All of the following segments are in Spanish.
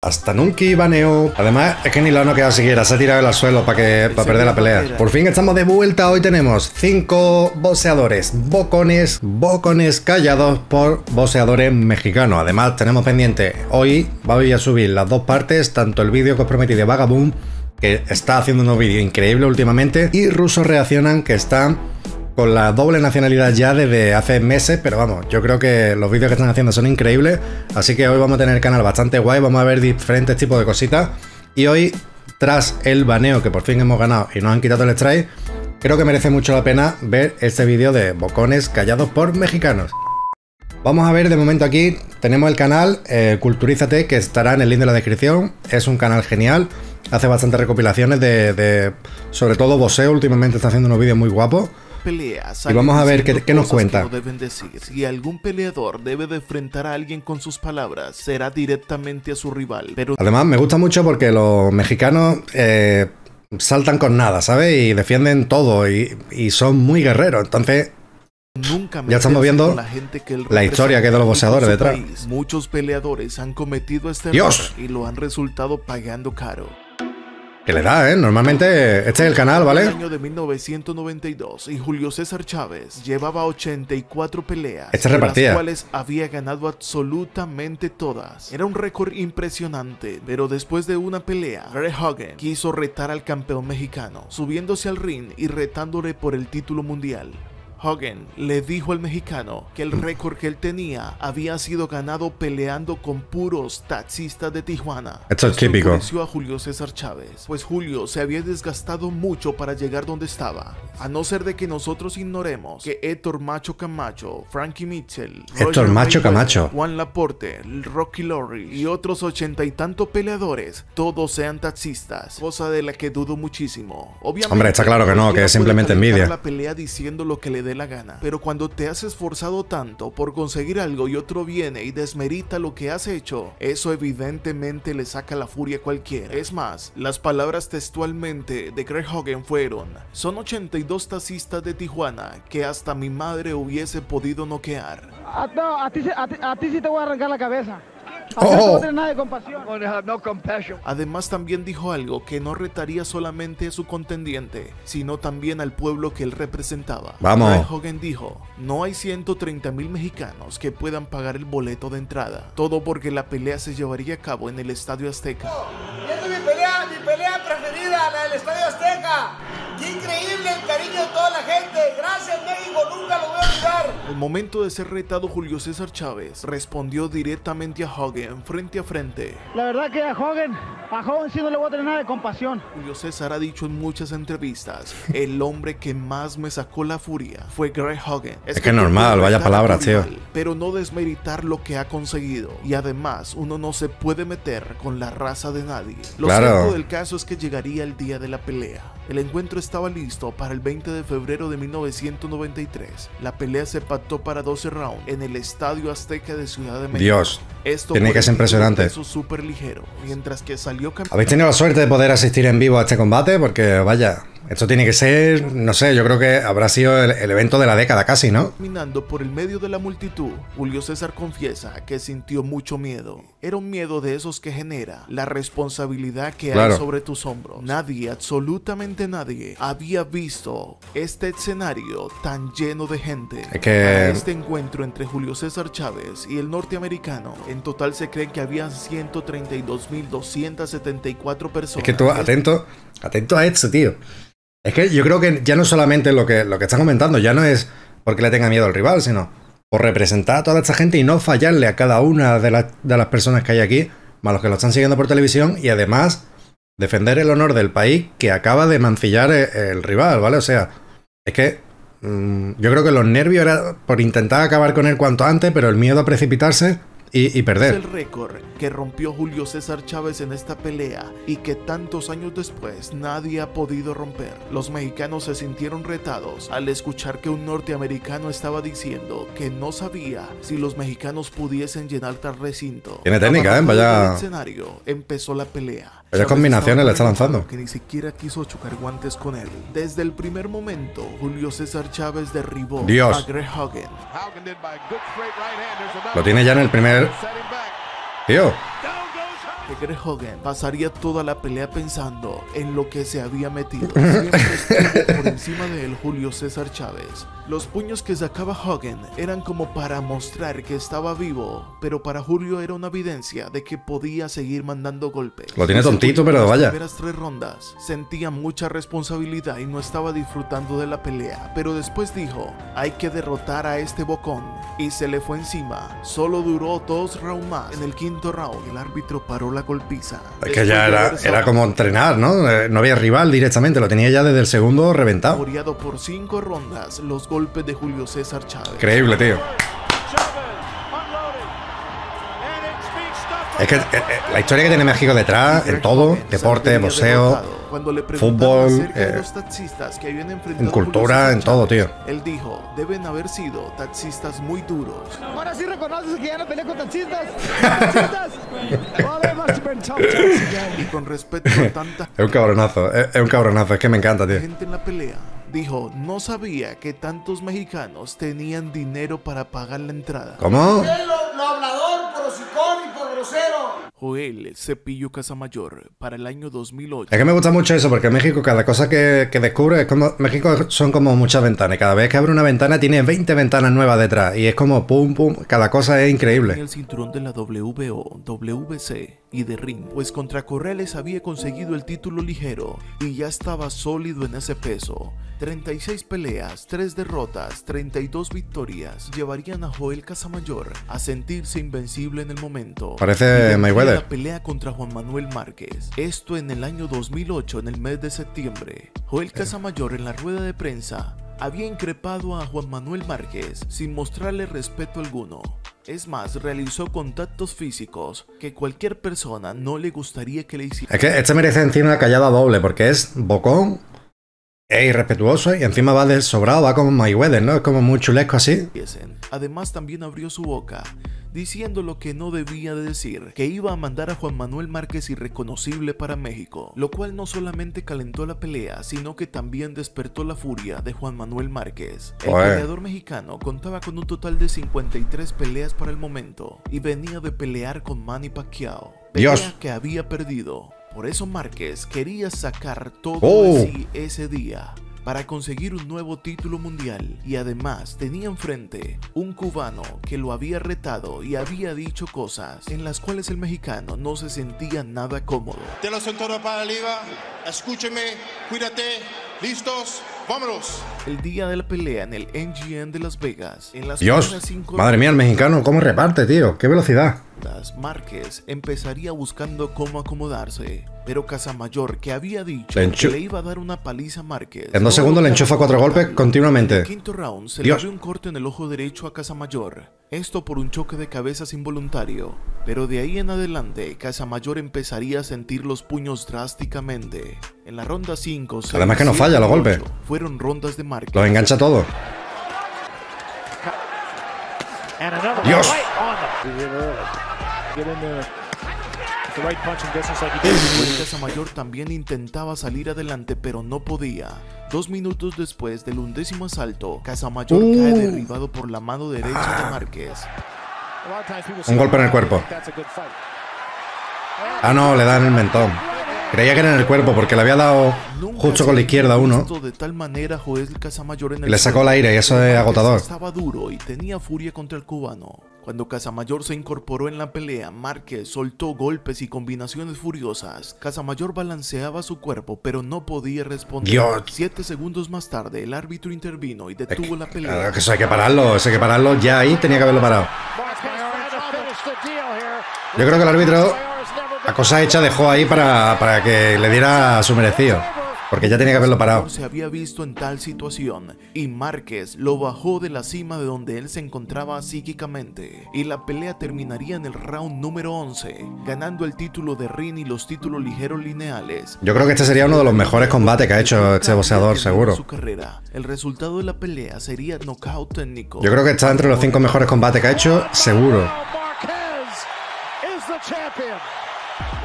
Hasta nunca baneo. Además, es que ni lo no quedado siquiera. Se ha tirado al suelo para que para perder la pelea. Por fin estamos de vuelta. Hoy tenemos cinco boxeadores. Bocones, bocones callados por boxeadores mexicanos. Además, tenemos pendiente. Hoy voy a subir las dos partes. Tanto el vídeo que os prometí de Vagaboom, que está haciendo unos vídeos increíbles últimamente. Y rusos reaccionan, que están con la doble nacionalidad ya desde hace meses, pero vamos, yo creo que los vídeos que están haciendo son increíbles, así que hoy vamos a tener canal bastante guay, vamos a ver diferentes tipos de cositas, y hoy, tras el baneo que por fin hemos ganado y nos han quitado el strike, creo que merece mucho la pena ver este vídeo de bocones callados por mexicanos. Vamos a ver de momento aquí, tenemos el canal eh, Culturízate, que estará en el link de la descripción, es un canal genial, hace bastantes recopilaciones de, de sobre todo boxeo, últimamente está haciendo unos vídeos muy guapos, y vamos a ver qué, nos cuenta. Si algún peleador debe de enfrentar a alguien con sus palabras, será directamente a su rival. Pero... Además, me gusta mucho porque los mexicanos eh, saltan con nada, ¿sabes? Y defienden todo y, son muy guerreros. Entonces, Nunca ya estamos viendo la, gente que la historia que de los boxeadores detrás. Muchos peleadores han cometido este error y lo han resultado pagando caro. Que le da, ¿eh? Normalmente este es el canal, ¿vale? En el año de 1992 y Julio César Chávez llevaba 84 peleas. Este repartía. Las cuales había ganado absolutamente todas. Era un récord impresionante, pero después de una pelea, Greg Hogan quiso retar al campeón mexicano, subiéndose al ring y retándole por el título mundial. Hogan le dijo al mexicano que el récord que él tenía había sido ganado peleando con puros taxistas de Tijuana. Esto es típico. a Julio César Chávez, pues Julio se había desgastado mucho para llegar donde estaba. A no ser de que nosotros ignoremos que Héctor Macho Camacho, Frankie Mitchell, Héctor Macho Camacho, Juan Laporte, Rocky Lorry y otros ochenta y tantos peleadores, todos sean taxistas, cosa de la que dudo muchísimo. Obviamente, Hombre, está claro que no, que es simplemente envidia. la pelea diciendo lo que le la gana. Pero cuando te has esforzado tanto por conseguir algo y otro viene y desmerita lo que has hecho, eso evidentemente le saca la furia a cualquiera. Es más, las palabras textualmente de Greg Hogan fueron, son 82 taxistas de Tijuana que hasta mi madre hubiese podido noquear. Ah, a, ti, a ti sí te voy a arrancar la cabeza. Oh. Además también dijo algo que no retaría solamente a su contendiente, sino también al pueblo que él representaba. Vamos. Hogan dijo, no hay 130 mil mexicanos que puedan pagar el boleto de entrada. Todo porque la pelea se llevaría a cabo en el Estadio Azteca. Y es mi pelea, mi pelea preferida, la del Estadio Azteca. ¡Qué increíble el cariño de toda la gente! ¡Gracias México! ¡Nunca lo voy a olvidar! Al momento de ser retado Julio César Chávez respondió directamente a Hogan frente a frente. La verdad que a Hogan, a Hogan sí no le voy a tener nada de compasión. Julio César ha dicho en muchas entrevistas, el hombre que más me sacó la furia fue Greg Hogan. Es, que, normal, vaya palabra, tío. Pero no desmeritar lo que ha conseguido. Y además, uno no se puede meter con la raza de nadie. Lo cierto del caso es que llegaría el día de la pelea. El encuentro estaba listo para el 20 de febrero de 1993. La pelea se pactó para 12 rounds en el Estadio Azteca de Ciudad de México. Dios, esto tiene que ser impresionante. súper ligero, mientras que salió ¿Habéis tenido la suerte de poder asistir en vivo a este combate? Porque vaya, esto tiene que ser, no sé, yo creo que habrá sido el, evento de la década casi, ¿no? Caminando por el medio de la multitud, Julio César confiesa que sintió mucho miedo. Era un miedo de esos que genera la responsabilidad que hay sobre tus hombros. Nadie, absolutamente nadie, había visto este escenario tan lleno de gente. Es que... este encuentro entre Julio César Chávez y el norteamericano, en total se cree que habían 132.274 personas. Es que tú, atento, atento a esto, tío. Es que yo creo que ya no solamente lo que, lo que están comentando, ya no es porque le tenga miedo al rival, sino por representar a toda esta gente y no fallarle a cada una de, las personas que hay aquí, más los que lo están siguiendo por televisión, y además defender el honor del país que acaba de mancillar el, rival, ¿vale? O sea, es que mm, yo creo que los nervios era por intentar acabar con él cuanto antes, pero el miedo a precipitarse y, perder. el récord que rompió Julio César Chávez en esta pelea y que tantos años después nadie ha podido romper. Los mexicanos se sintieron retados al escuchar que un norteamericano estaba diciendo que no sabía si los mexicanos pudiesen llenar tal recinto. Tiene técnica, ¿eh? Vaya. escenario empezó la pelea. Vaya combinaciones le está lanzando. Que ni siquiera quiso chocar guantes con él. Desde el primer momento, Julio César Chávez derribó Dios. a Greg Hogan. Lo tiene ya en el primer Tío. que Greg Hogan pasaría toda la pelea pensando en lo que se había metido. Siempre estuvo por encima de él Julio César Chávez. Los puños que sacaba Hogan eran como para mostrar que estaba vivo, pero para Julio era una evidencia de que podía seguir mandando golpes. Lo tiene tontito, pero en las vaya. primeras tres rondas sentía mucha responsabilidad y no estaba disfrutando de la pelea, pero después dijo, hay que derrotar a este bocón y se le fue encima. Solo duró dos rounds más. En el quinto round el árbitro paró la golpiza. Es que ya era, era como entrenar, ¿no? Eh, No había rival directamente, lo tenía ya desde el segundo reventado. saboreado por cinco rondas los golpes de Julio César Chávez. Increíble, tío. Es que eh, eh, la historia que tiene México detrás, en todo, deporte, boxeo, Cuando le fútbol, preguntaron acerca de eh, los taxistas que habían enfrentado en cultura, en todo, tío. Él dijo, deben haber sido taxistas muy duros. Ahora sí reconoces que ya no peleé con taxistas. Y con respecto a tanta es un cabronazo, es, es un cabronazo, es que me encanta, tío. gente en la pelea, dijo, no sabía que tantos mexicanos tenían dinero para pagar la entrada. ¿Cómo? Lo, lo hablador, por hocicón y por grosero. Joel Cepillo Casamayor para el año 2008. Es que me gusta mucho eso, porque en México cada cosa que, que descubre es como... México son como muchas ventanas, cada vez que abre una ventana tiene 20 ventanas nuevas detrás, y es como pum, pum, cada cosa es increíble. el cinturón de la WBO, WBC y de Ring, pues contra Corrales había conseguido el título ligero y ya estaba sólido en ese peso. 36 peleas, 3 derrotas, 32 victorias llevarían a Joel Casamayor a sentirse invencible en el momento. Parece Y La pelea contra Juan Manuel Márquez. Esto en el año 2008, en el mes de septiembre. Joel Casamayor en la rueda de prensa había increpado a Juan Manuel Márquez sin mostrarle respeto alguno. Es más, realizó contactos físicos que cualquier persona no le gustaría que le hiciera. Es que este merece encima una callada doble, porque es bocón, es irrespetuoso, y encima va del sobrado, va como Mayweather, ¿no? Es como muy chulesco así. Además también abrió su boca, diciendo lo que no debía de decir, que iba a mandar a Juan Manuel Márquez irreconocible para México, lo cual no solamente calentó la pelea, sino que también despertó la furia de Juan Manuel Márquez. El peleador mexicano contaba con un total de 53 peleas para el momento y venía de pelear con Manny Pacquiao, pelea Dios. que había perdido. Por eso Márquez quería sacar todo Oh. de sí ese día para conseguir un nuevo título mundial y además tenía enfrente un cubano que lo había retado y había dicho cosas en las cuales el mexicano no se sentía nada cómodo. Te lo todo para arriba. Escúcheme, cuídate. ¿Listos? ¡Vámonos! El día de la pelea en el NGN de Las Vegas, en las Dios, madre mía, el mexicano, ¿cómo reparte, tío? ¡Qué velocidad! Rondas, Márquez empezaría buscando cómo acomodarse, pero Casamayor, que había dicho Le que le iba a dar una paliza a Márquez, En dos segundos le enchufa cuatro golpes continuamente. En el quinto round se Dios. le dio un corte en el ojo derecho a Casamayor, esto por un choque de cabezas involuntario, pero de ahí en adelante Casamayor empezaría a sentir los puños drásticamente. En la ronda 5, Además que no falla los golpes. fueron rondas de Márquez. Los engancha todo. And another Dios. Joel Casamayor también intentaba salir adelante, pero no podía. Dos minutos después del undécimo asalto, Casamayor Uh. cae derribado por la mano derecha de Márquez. Un golpe en el "Oh, cuerpo. Ah, no, le dan el mentón. Creía que era en el cuerpo porque le había dado justo con la izquierda uno. De tal manera Joel Casamayor en Y el le sacó el aire y eso es agotador. Estaba duro y tenía furia contra el cubano. Cuando Casamayor se incorporó en la pelea, Márquez soltó golpes y combinaciones furiosas. Casamayor balanceaba su cuerpo, pero no podía responder. Dios. Siete segundos más tarde, el árbitro intervino y Es detuvo que, la claro, pelea. que eso hay que pararlo, eso hay que pararlo ya ahí, tenía que haberlo parado. Yo creo que el árbitro, Mayar's never been a cosa hecha, dejó ahí para, para que le diera su merecido. Porque ya tenía que haberlo parado. se había visto en tal situación y Márquez lo bajó de la cima de donde él se encontraba psíquicamente y la pelea terminaría en el round número 11 ganando el título de ring y los títulos ligeros lineales Yo creo que este sería uno de los mejores combates que ha hecho este boxeador, seguro. su carrera. El resultado de la pelea sería knockout técnico. Yo creo que está entre los cinco mejores combates que ha hecho, seguro.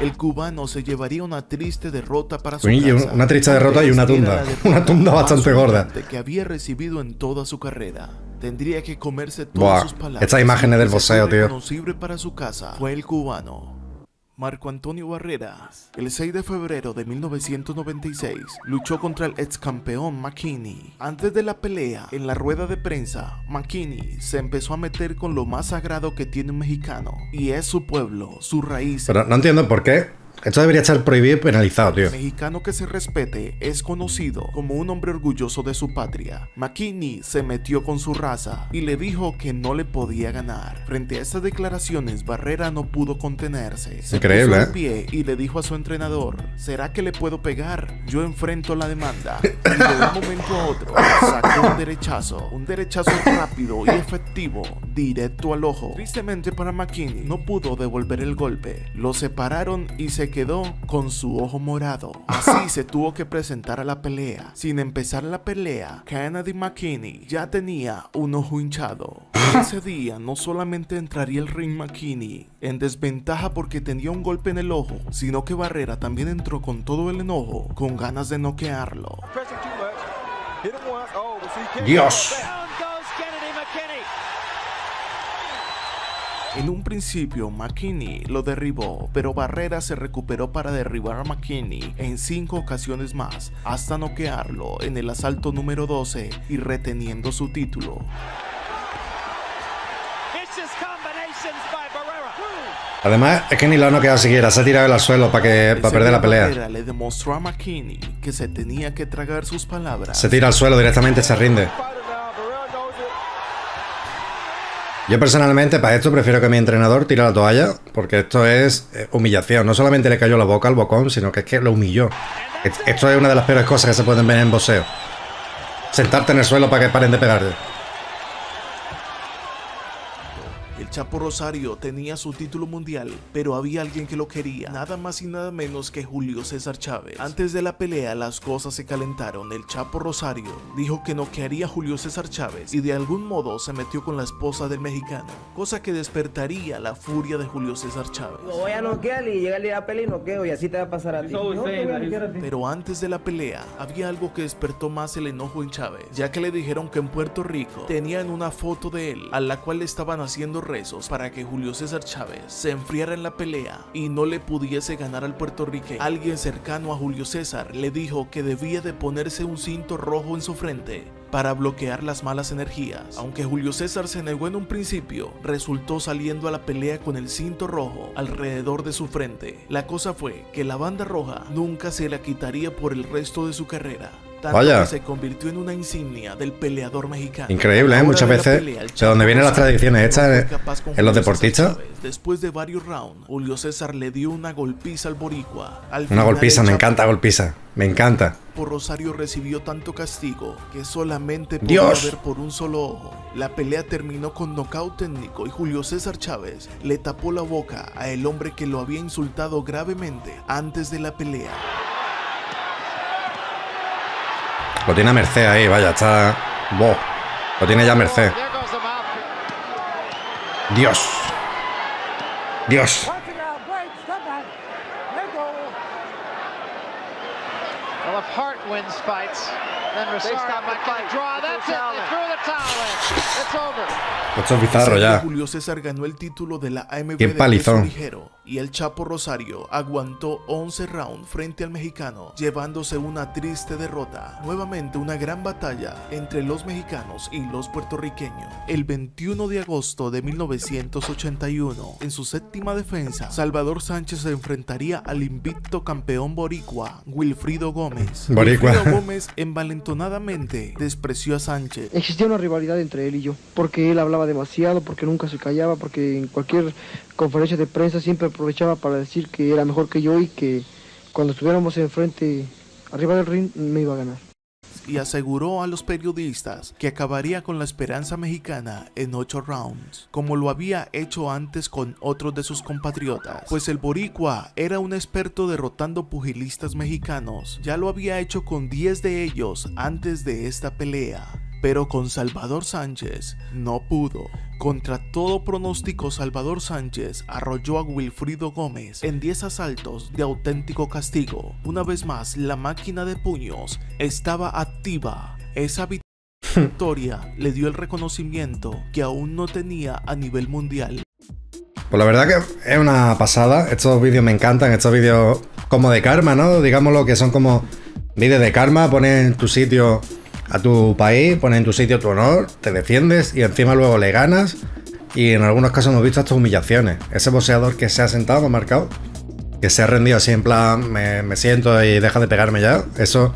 El cubano se llevaría una triste derrota para su Sí, y un- casa. una triste derrota y una tunda. Una tunda bastante gorda. que había recibido en toda su carrera. Tendría que comerse Buah, todas sus palabras. estas imágenes del boxeo, tío. reconocible para su casa fue el cubano. Marco Antonio Barreras, el 6 de febrero de 1996, luchó contra el ex campeón McKinney. Antes de la pelea, en la rueda de prensa, McKinney se empezó a meter con lo más sagrado que tiene un mexicano, y es su pueblo, su raíz. Pero no entiendo por qué esto debería estar prohibido y penalizado, tío. El mexicano que se respete es conocido como un hombre orgulloso de su patria. McKinney se metió con su raza y le dijo que no le podía ganar. Frente a estas declaraciones, Barrera no pudo contenerse. Se Increíble, puso ¿eh? en pie y le dijo a su entrenador, ¿será que le puedo pegar? Yo enfrento la demanda. Y de un momento a otro sacó un derechazo. Un derechazo rápido y efectivo, directo al ojo. Tristemente para McKinney, no pudo devolver el golpe. Lo separaron y se quedó con su ojo morado. Así se tuvo que presentar a la pelea. Sin empezar la pelea, Kennedy McKinney ya tenía un ojo hinchado. Ese día no solamente entraría el ring McKinney en desventaja porque tenía un golpe en el ojo, sino que Barrera también entró con todo el enojo, con ganas de noquearlo. Pressing En un principio, McKinney lo derribó, pero Barrera se recuperó para derribar a McKinney en cinco ocasiones más, hasta noquearlo en el asalto número 12 y reteniendo su título. Además, es que ni lo ha noqueado siquiera. Se ha tirado al suelo para que para perder la pelea. Barrera le demostró a McKinney que se tenía que tragar sus palabras. Se tira al suelo directamente, se rinde. Yo personalmente para esto prefiero que mi entrenador tire la toalla, porque esto es eh, humillación. No solamente le cayó la boca al bocón, sino que es que lo humilló. Esto es una de las peores cosas que se pueden ver en boxeo. Sentarte en el suelo para que paren de pegarte. El Chapo Rosario tenía su título mundial, pero había alguien que lo quería, nada más y nada menos que Julio César Chávez. Antes de la pelea las cosas se calentaron, el Chapo Rosario dijo que noquearía a Julio César Chávez y de algún modo se metió con la esposa del mexicano, cosa que despertaría la furia de Julio César Chávez. Lo voy a noquear y llega el día de la pelea y noqueo y así te va a pasar a ti. No. Pero antes de la pelea, había algo que despertó más el enojo en Chávez, ya que le dijeron que en Puerto Rico tenían una foto de él, a la cual le estaban haciendo para que Julio César Chávez se enfriara en la pelea y no le pudiese ganar al puertorriqueño. Alguien cercano a Julio César le dijo que debía de ponerse un cinto rojo en su frente para bloquear las malas energías. Aunque Julio César se negó en un principio, resultó saliendo a la pelea con el cinto rojo alrededor de su frente. La cosa fue que la banda roja nunca se la quitaría por el resto de su carrera. Tanto Vaya. que se convirtió en una insignia del peleador mexicano. Increíble, ¿eh? Muchas veces, pelea, el de donde vienen las tradiciones capaz con en los deportistas. Después de varios rounds, Julio César le dio una golpiza al boricua. Al Una golpiza, me encanta golpiza. Me encanta. por Rosario recibió tanto castigo que solamente Dios. ver por un solo ojo. La pelea terminó con nocaut técnico y Julio César Chávez le tapó la boca a el hombre que lo había insultado gravemente antes de la pelea. Lo tiene a merced ahí, vaya, está. Boh. Lo tiene ya merced. Dios. Dios. Es bizarro ya. Julio César ganó el título de la AMB Qué de peso ligero y el Chapo Rosario aguantó 11 rounds frente al mexicano, llevándose una triste derrota. Nuevamente una gran batalla entre los mexicanos y los puertorriqueños. El 21 de agosto de 1981, en su séptima defensa, Salvador Sánchez se enfrentaría al invicto campeón boricua, Wilfrido Gómez. Boricua. Wilfrido Gómez envalentonadamente despreció a Sánchez Existía una rivalidad entre él y yo, porque él hablaba demasiado, porque nunca se callaba, porque en cualquier conferencia de prensa siempre aprovechaba para decir que era mejor que yo y que cuando estuviéramos enfrente, arriba del ring, me iba a ganar. y aseguró a los periodistas que acabaría con la esperanza mexicana en 8 rounds, como lo había hecho antes con otros de sus compatriotas, pues el boricua era un experto derrotando pugilistas mexicanos, ya lo había hecho con 10 de ellos antes de esta pelea. Pero con Salvador Sánchez no pudo. Contra todo pronóstico, Salvador Sánchez arrolló a Wilfrido Gómez en 10 asaltos de auténtico castigo. Una vez más, la máquina de puños estaba activa. Esa victoria le dio el reconocimiento que aún no tenía a nivel mundial. Pues la verdad que es una pasada. Estos vídeos me encantan. Estos vídeos como de karma, ¿no? Digámoslo que son como vídeos de karma. Pones en tu sitio a tu país, pones en tu sitio tu honor, te defiendes y encima luego le ganas. Y en algunos casos hemos visto estas humillaciones. Ese boxeador que se ha sentado, ha marcado, que se ha rendido así en plan, me, me siento y deja de pegarme ya. Eso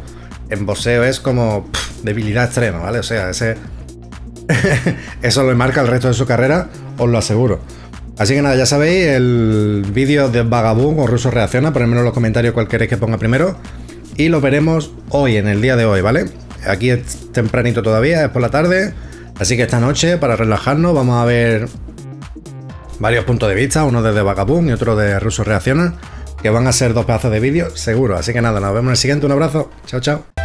en boxeo es como debilidad extrema, ¿vale? O sea, ese. Eso lo marca el resto de su carrera, os lo aseguro. Así que nada, ya sabéis, el vídeo de Vagabund o Ruso Reacciona, ponedme en los comentarios cuál queréis que ponga primero. Y lo veremos hoy, en el día de hoy, ¿vale? Aquí es tempranito todavía, es por la tarde. Así que esta noche, para relajarnos, vamos a ver varios puntos de vista, uno desde Vagabund y otro de Ruso Reacciona, que van a ser dos pedazos de vídeo, seguro. Así que nada, nos vemos en el siguiente. Un abrazo. Chao, chao.